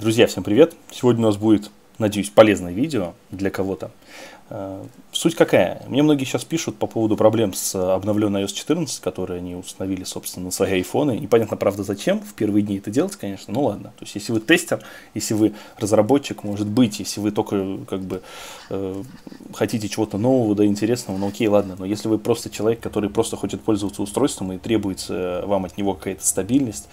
Друзья, всем привет! Сегодня у нас будет, надеюсь, полезное видео для кого-то. Э, суть какая? Мне многие сейчас пишут по поводу проблем с обновленной iOS 14, которые они установили, собственно, на свои айфоны. Непонятно, правда, зачем в первые дни это делать, конечно, ну ладно. То есть, если вы тестер, если вы разработчик, может быть, если вы только как бы э, хотите чего-то нового, да, интересного, ну окей, ладно. Но если вы просто человек, который просто хочет пользоваться устройством и требуется вам от него какая-то стабильность,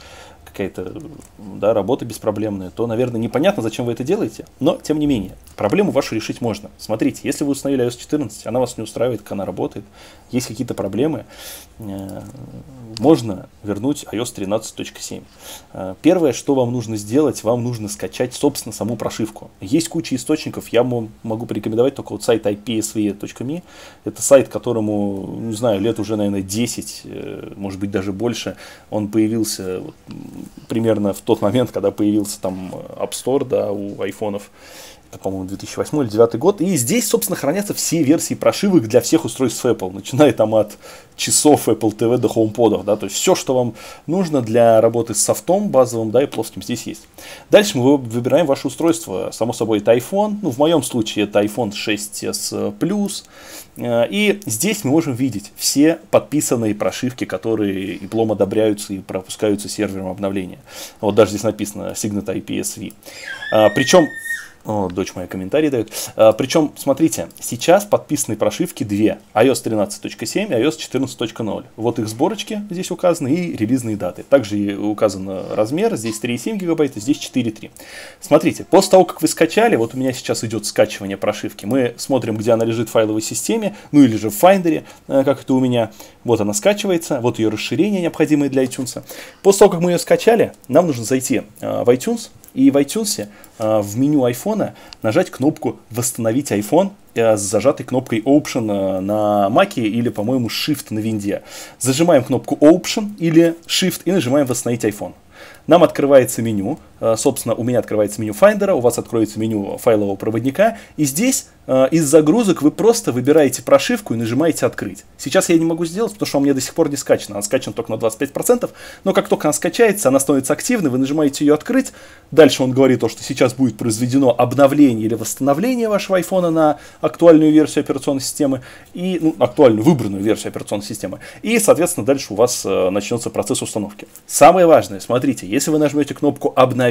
какая-то да, работа беспроблемная, то, наверное, непонятно, зачем вы это делаете. Но, тем не менее, проблему вашу решить можно. Смотрите, если вы установили iOS 14, она вас не устраивает, как она работает, есть какие-то проблемы, э, можно вернуть iOS 13.7. Э, первое, что вам нужно сделать, вам нужно скачать, собственно, саму прошивку. Есть куча источников, я могу порекомендовать только вот сайт ipsve.me. Это сайт, которому, не знаю, лет уже, наверное, 10, э, может быть, даже больше. Он появился примерно в тот момент, когда появился там App Store да, у айфонов это, по-моему, 2008 или 2009 год. И здесь, собственно, хранятся все версии прошивок для всех устройств Apple, начиная там от часов Apple TV до HomePod, да, то есть все, что вам нужно для работы с софтом базовым, да, и плоским здесь есть. Дальше мы выбираем ваше устройство, само собой, это iPhone, ну, в моем случае это iPhone 6s Plus, э, и здесь мы можем видеть все подписанные прошивки, которые диплом одобряются и пропускаются сервером обновления. Вот даже здесь написано Signet IPSV. Причем о, дочь моя комментарий дает. А, причем, смотрите, сейчас подписаны прошивки две. iOS 13.7 и iOS 14.0. Вот их сборочки здесь указаны и релизные даты. Также указан размер. Здесь 3,7 гигабайта, здесь 4,3. Смотрите, после того, как вы скачали, вот у меня сейчас идет скачивание прошивки. Мы смотрим, где она лежит в файловой системе, ну или же в Finder, э, как это у меня. Вот она скачивается, вот ее расширение необходимое для iTunes. После того, как мы ее скачали, нам нужно зайти э, в iTunes, и в iTunes э, в меню iPhone нажать кнопку «Восстановить iPhone» э, с зажатой кнопкой Option э, на Mac или, по-моему, Shift на винде. Зажимаем кнопку Option или Shift и нажимаем «Восстановить iPhone». Нам открывается меню, собственно, у меня открывается меню Finder, у вас откроется меню файлового проводника, и здесь Э, из загрузок вы просто выбираете прошивку и нажимаете «Открыть». Сейчас я не могу сделать, потому что у меня до сих пор не скачана. Она скачана только на 25%, но как только она скачается, она становится активной, вы нажимаете ее «Открыть». Дальше он говорит то, что сейчас будет произведено обновление или восстановление вашего айфона на актуальную версию операционной системы, и, ну, актуальную выбранную версию операционной системы. И, соответственно, дальше у вас э, начнется процесс установки. Самое важное, смотрите, если вы нажмете кнопку «Обновить»,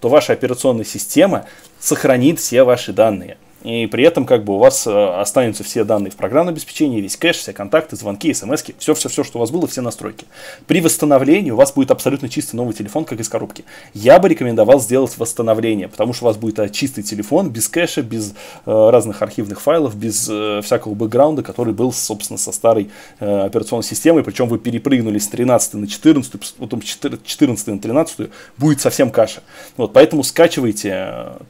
то ваша операционная система сохранит все ваши данные и при этом как бы у вас э, останутся все данные в программном обеспечении, весь кэш, все контакты, звонки, смс, все-все-все, что у вас было, все настройки. При восстановлении у вас будет абсолютно чистый новый телефон, как из коробки. Я бы рекомендовал сделать восстановление, потому что у вас будет э, чистый телефон, без кэша, без э, разных архивных файлов, без э, всякого бэкграунда, который был, собственно, со старой э, операционной системой, причем вы перепрыгнули с 13 на 14, потом 14 на 13, будет совсем каша. Вот, поэтому скачивайте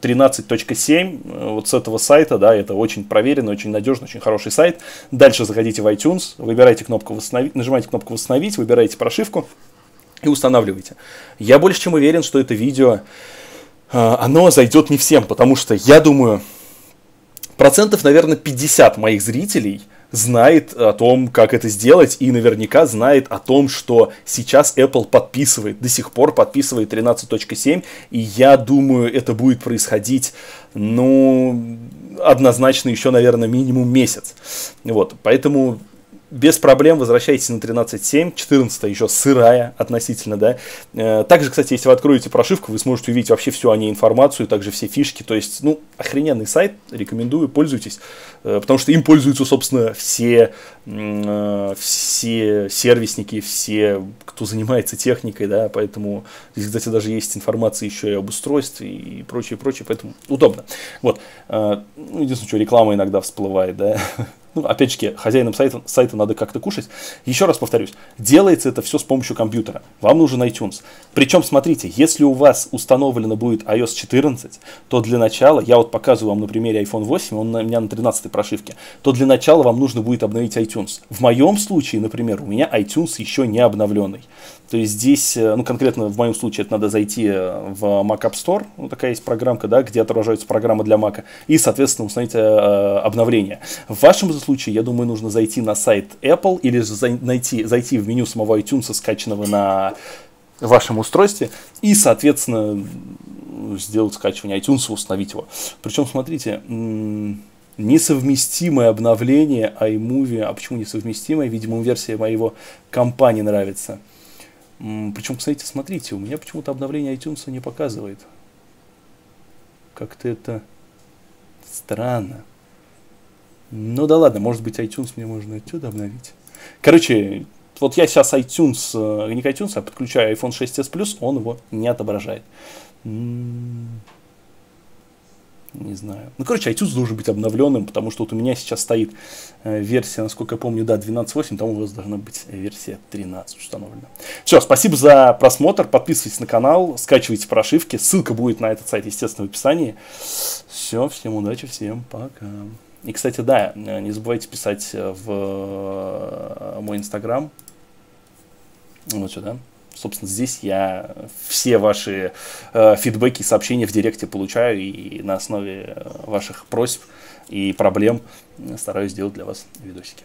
13.7 э, вот с этого сайта, да, это очень проверенный, очень надежный, очень хороший сайт. Дальше заходите в iTunes, выбираете кнопку восстановить, нажимаете кнопку восстановить, выбираете прошивку и устанавливаете. Я больше чем уверен, что это видео, э, оно зайдет не всем, потому что я думаю, процентов, наверное, 50 моих зрителей знает о том, как это сделать, и наверняка знает о том, что сейчас Apple подписывает, до сих пор подписывает 13.7, и я думаю, это будет происходить, ну, однозначно еще, наверное, минимум месяц. Вот, поэтому без проблем возвращайтесь на 13.7, 14 еще сырая относительно, да. Э, также, кстати, если вы откроете прошивку, вы сможете увидеть вообще всю о ней информацию, также все фишки, то есть, ну, охрененный сайт, рекомендую, пользуйтесь, э, потому что им пользуются, собственно, все, э, все сервисники, все, кто занимается техникой, да, поэтому здесь, кстати, даже есть информация еще и об устройстве и прочее, прочее, поэтому удобно. Вот, ну, единственное, что реклама иногда всплывает, да, ну, опять же, хозяинам сайта, сайта надо как-то кушать. Еще раз повторюсь, делается это все с помощью компьютера. Вам нужен iTunes. Причем, смотрите, если у вас установлено будет iOS 14, то для начала, я вот показываю вам на примере iPhone 8, он у меня на 13 прошивке, то для начала вам нужно будет обновить iTunes. В моем случае, например, у меня iTunes еще не обновленный. То есть здесь, э, ну конкретно в моем случае, это надо зайти э, в Mac App Store, ну такая есть программка, да, где отображаются программы для Mac, и, соответственно, установить э, обновление. В вашем случае, я думаю, нужно зайти на сайт Apple или же найти, зайти в меню самого iTunes, скачанного на вашем устройстве, и, соответственно, сделать скачивание iTunes установить его. Причем, смотрите, несовместимое обновление iMovie. А почему несовместимое? Видимо, версия моего компании нравится. Причем, кстати, смотрите, у меня почему-то обновление iTunes не показывает. Как-то это странно. Ну да ладно, может быть iTunes мне можно отсюда обновить. Короче, вот я сейчас iTunes, э, не к iTunes, а подключаю iPhone 6s Plus, он его не отображает. Не знаю. Ну, короче, iTunes должен быть обновленным, потому что вот у меня сейчас стоит э, версия, насколько я помню, да, 12.8, там у вас должна быть версия 13 установлена. Все, спасибо за просмотр, подписывайтесь на канал, скачивайте прошивки, ссылка будет на этот сайт, естественно, в описании. Все, всем удачи, всем пока. И, кстати, да, э, не забывайте писать э, в мой инстаграм, вот сюда. Собственно, здесь я все ваши э, фидбэки, сообщения в директе получаю и на основе э, ваших просьб и проблем стараюсь сделать для вас видосики.